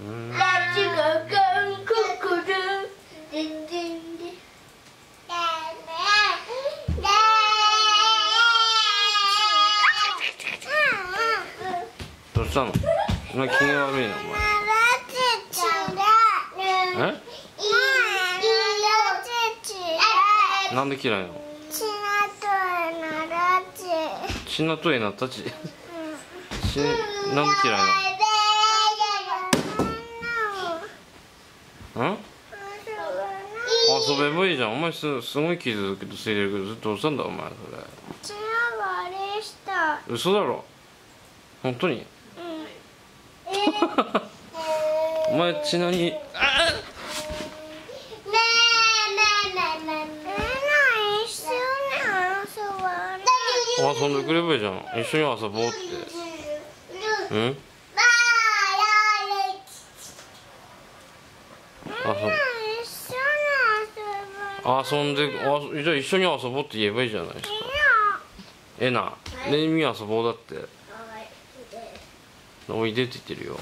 うん。ラジがガンココルデンデンデンどうしたの？今機嫌悪いのお前えなんで嫌いなの血のとえなったち。血なんで嫌いなの？ん？遊べばいいじゃん。お前すすごい傷ついてるけどずっとどうしたんだお前それ。嘘だろ？本当に？お前血何あ遊んでくればいいじゃん一緒に遊ぼうってうん遊遊んであじゃあ一緒に遊ぼうって言えばいいじゃないですか。えなねみ遊ぼうだって。おいでって言ってるよ。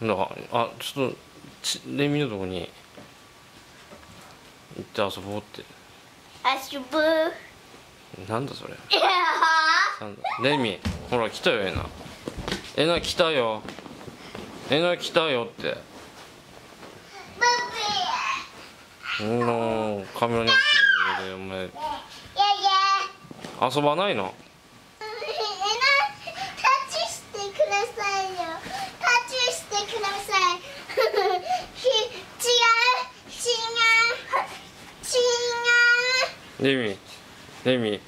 だからあちょっとちねみのとこに行って遊ぼうって。遊ぶなんだそれ。なんだ。レミほら来たよえなえな来たよ。えな来たよって。うんのカメラにお前。遊ばないの？タッチしてくださいよ。タッチしてください。ひ違う違う違うレミレミ。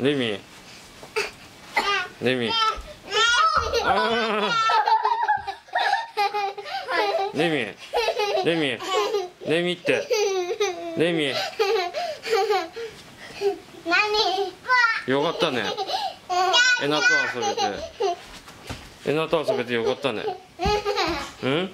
レミレミあーレミレミレミってレミ何？よかったね。えなと遊べて。えなと遊べてよかったね。うん？